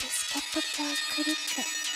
ビスケットチークリップ。